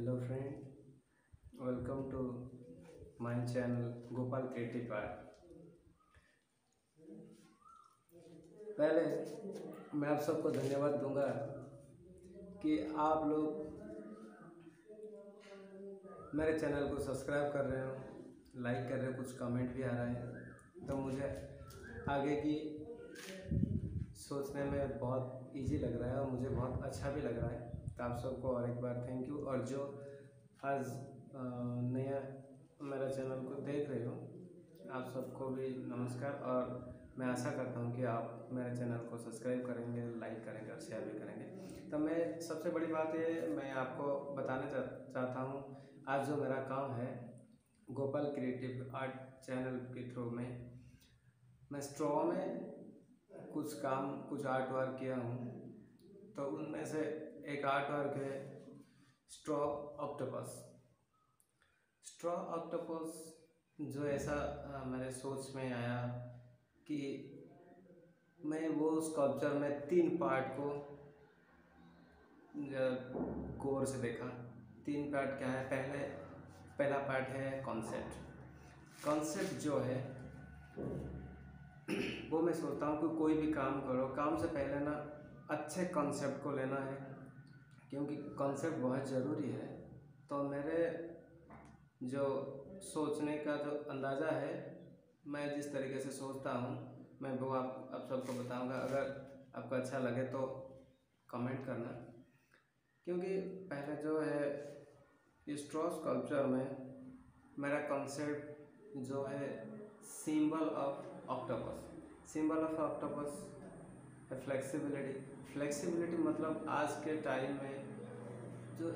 hello friend welcome to my channel Gopal creative art पहले मैं आप सबको धन्यवाद दूँगा कि आप लोग मेरे चैनल को सब्सक्राइब कर रहे हो लाइक कर रहे हो, कुछ कमेंट भी आ रहे हैं तो मुझे आगे की सोचने में बहुत इजी लग रहा है और मुझे बहुत अच्छा भी लग रहा है। तो आप सबको और एक बार थैंक यू और जो आज नया मेरा चैनल को देख रहे हो आप सबको भी नमस्कार। और मैं आशा करता हूँ कि आप मेरे चैनल को सब्सक्राइब करेंगे लाइक करेंगे और शेयर भी करेंगे। तो मैं सबसे बड़ी बात ये मैं आपको बताना चा, चाहता हूँ। आज जो मेरा काम है गोपाल क्रिएटिव आर्ट चैनल के थ्रू में मैं स्ट्रॉ में कुछ काम कुछ आर्ट वर्क किया हूँ। तो उनमें से एक आर्ट वर्क है, स्ट्रॉ ऑक्टोपस। स्ट्रॉ ऑक्टोपस जो ऐसा मेरे सोच में आया कि मैं वो स्कल्पचर में तीन पार्ट को गौर से देखा। तीन पार्ट क्या है? पहले, पहला पार्ट है कॉन्सेप्ट कॉन्सेप्ट जो है, वो मैं सोचता हूँ कि कोई भी काम करो। काम से पहले ना अच्छे कॉन्सेप्ट को लेना है, क्योंकि कॉन्सेप्ट बहुत ज़रूरी है। तो मेरे जो सोचने का जो अंदाज़ा है, मैं जिस तरीके से सोचता हूँ, मैं वो आप आप सबको बताऊँगा। अगर आपको अच्छा लगे तो कमेंट करना। क्योंकि पहले जो है स्ट्रॉस स्कल्पचर में मेरा कॉन्सेप्ट जो है symbol of octopus symbol of octopus है फ्लेक्सिबिलिटी फ्लेक्सिबिलिटी मतलब आज के टाइम में जो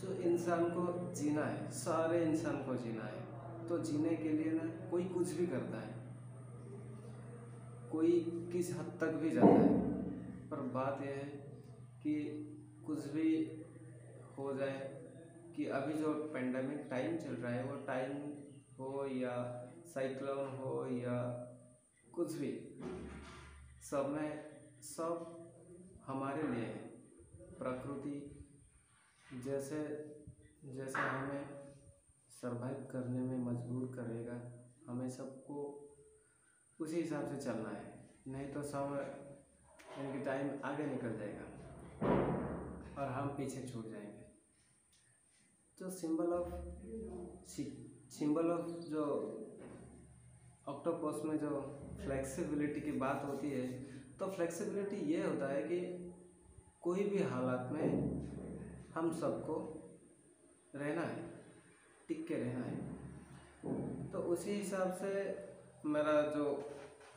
जो इंसान को जीना है, सारे इंसान को जीना है तो जीने के लिए ना कोई कुछ भी करता है। कोई किस हद तक भी जाता है। पर बात यह है कि कुछ भी हो जाए कि अभी जो पेंडेमिक टाइम चल रहा है, वो टाइम हो या साइक्लोन हो या कुछ भी में, सब हमारे लिए है। प्रकृति जैसे जैसे हमें सरवाइव करने में मजबूर करेगा, हमें सबको उसी हिसाब से चलना है। नहीं तो सब यानी कि टाइम आगे निकल जाएगा और हम पीछे छूट जाएँगे। तो सिंबल ऑफ़ सिंबल ऑफ़ जो ऑक्टोपस में जो फ्लेक्सिबिलिटी की बात होती है तो फ्लेक्सिबिलिटी ये होता है कि कोई भी हालात में हम सबको रहना है टिक के रहना है। तो उसी हिसाब से मेरा जो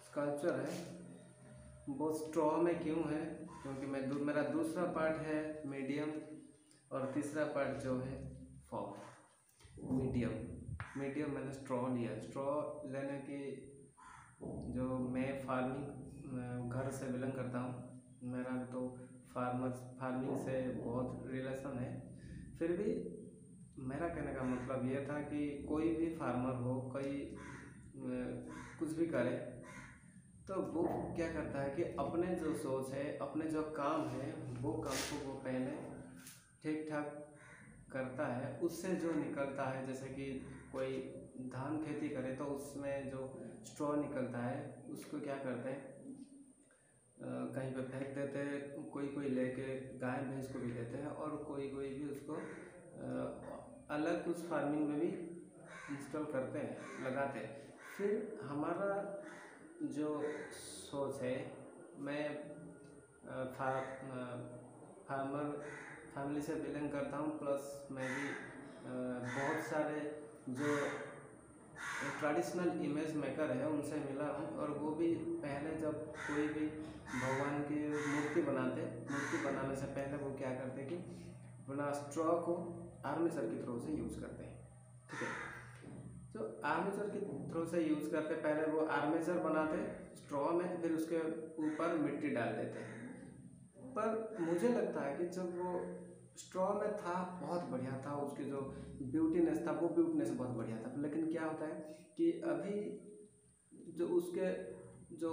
स्कल्पचर है वो स्ट्रॉ में क्यों है? क्योंकि मैं दू, मेरा दूसरा पार्ट है मीडियम और तीसरा पार्ट जो है फॉक मीडियम मीडियम मैंने स्ट्रॉ लिया। स्ट्रॉ लेने की जो मैं फ़ार्मिंग घर से बिलोंग करता हूँ, मेरा तो फार्मर्स, फ़ार्मिंग से बहुत रिलेशन है। फिर भी मेरा कहने का मतलब यह था कि कोई भी फार्मर हो, कोई कुछ भी करे तो वो क्या करता है कि अपने जो सोच है, अपने जो काम है, वो काम को वो पहले ठीक ठाक करता है, उससे जो निकलता है, जैसे कि कोई धान खेती करे तो उसमें जो स्ट्रॉ निकलता है, उसको क्या करते हैं? कहीं पे फेंक देते हैं, कोई कोई लेके गाय भैंस को भी देते हैं और कोई कोई भी उसको अलग कुछ फ़ार्मिंग में भी इंस्टॉल करते हैं, लगाते हैं। फिर हमारा जो सोच है, मैं फार्मर फैमिली से बिलोंग करता हूँ, प्लस मैं भी बहुत सारे जो ट्रेडिशनल इमेज मेकर है, उनसे मिला हूँ। और वो भी पहले जब कोई भी भगवान की मूर्ति बनाते, मूर्ति बनाने से पहले वो क्या करते कि अपना स्ट्रॉ को आर्मेचर की थ्रू से यूज़ करते हैं, ठीक है? तो आर्मेचर के थ्रू से यूज़ करते, पहले वो आर्मेचर बनाते स्ट्रॉ में, फिर उसके ऊपर मिट्टी डाल देते पर मुझे लगता है कि जब वो स्ट्रॉ में था, बहुत बढ़िया था उसकी जो ब्यूटीनेस था, वो ब्यूटीनेस बहुत बढ़िया था। लेकिन क्या होता है कि अभी जो उसके जो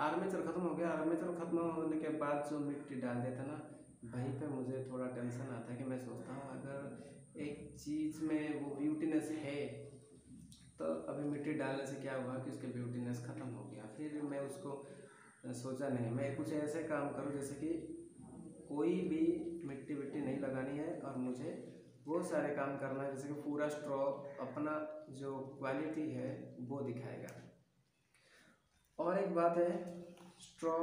आर्मेचर ख़त्म हो गया आर्मेचर ख़त्म होने के बाद जो मिट्टी डाल देते ना, वहीं पे मुझे थोड़ा टेंशन आता है कि मैं सोचता हूँ, अगर एक चीज़ में वो ब्यूटीनेस है तो अभी मिट्टी डालने से क्या हुआ कि उसके ब्यूटीनेस ख़त्म हो गया। फिर मैं उसको सोचा, नहीं, मैं कुछ ऐसे काम करूँ जैसे कि कोई भी मिट्टी विट्टी नहीं लगानी है और मुझे वो सारे काम करना है, जैसे कि पूरा स्ट्रॉ अपना जो क्वालिटी है वो दिखाएगा। और एक बात है स्ट्रॉ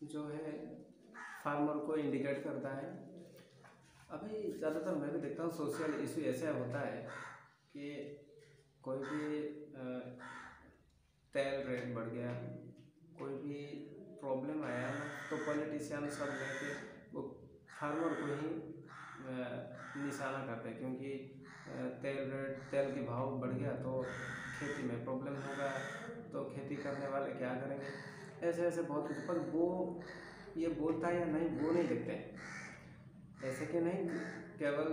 जो है फार्मर को इंडिकेट करता है। अभी ज़्यादातर मैं भी देखता हूँ सोशल इशू ऐसा होता है कि कोई भी तेल रेट बढ़ गया तो पॉलिटिशियन सब लेके वो फार्मर को ही निशाना करते हैं, क्योंकि तेल रेट तेल के भाव बढ़ गया तो खेती में प्रॉब्लम होगा तो खेती करने वाले क्या करेंगे? ऐसे ऐसे बहुत कुछ, पर वो ये बोलता है या नहीं, वो नहीं देखते ऐसे कि नहीं, केवल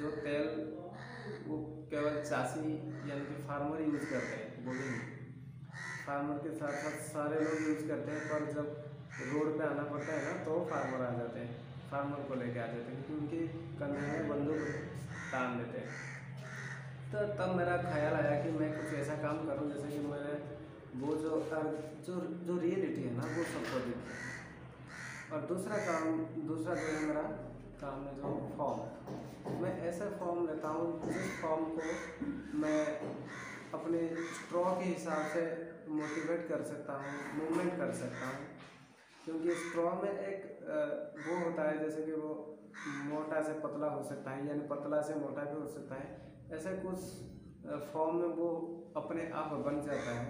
जो तेल, वो केवल चासी यानी कि फार्मर यूज़ करते हैं वो भी नहीं फार्मर के साथ साथ सारे लोग यूज़ करते हैं, पर जब रोड पे आना पड़ता है ना तो फार्मर आ जाते हैं। फार्मर को लेके आ जाते हैं, क्योंकि उनके कंधे में बंदूक टान देते हैं। तो तब मेरा ख्याल आया कि मैं कुछ ऐसा काम करूँ, जैसे कि मेरे वो जो जो जो रियलिटी है ना, वो सबको दिखे। और दूसरा काम, दूसरा जो है मेरा काम है जो फॉर्म मैं ऐसा फॉर्म लेता हूँ, जिस फॉर्म को मैं अपने स्ट्रॉ के हिसाब से मोटिवेट कर सकता हूँ मूवमेंट कर सकता हूँ। क्योंकि स्ट्रॉ में एक वो होता है, जैसे कि वो मोटा से पतला हो सकता है, यानी पतला से मोटा भी हो सकता है। ऐसे कुछ फॉर्म में वो अपने आप बन जाता है।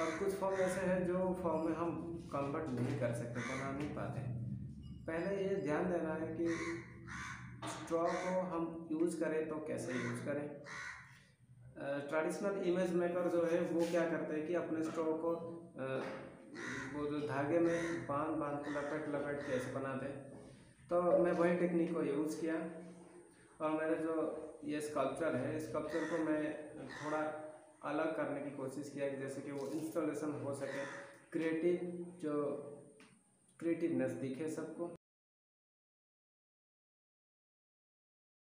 और कुछ फॉर्म ऐसे हैं जो फॉर्म में हम कन्वर्ट नहीं कर सकते, बना नहीं पाते। पहले ये ध्यान देना है कि स्ट्रॉ को हम यूज़ करें तो कैसे यूज़ करें? ट्रेडिशनल इमेज मेकर जो है, वो क्या करते हैं कि अपने स्ट्रॉ को वो जो धागे में बाँध बाँध के लपेट लपेट के ऐसे बनाते तो मैं वही टेक्निक को यूज़ किया और मेरे जो ये स्कल्पचर है स्कल्पचर को मैं थोड़ा अलग करने की कोशिश किया कि जैसे कि वो इंस्टॉलेशन हो सके क्रिएटिव जो क्रिएटिवनेस दिखे सबको।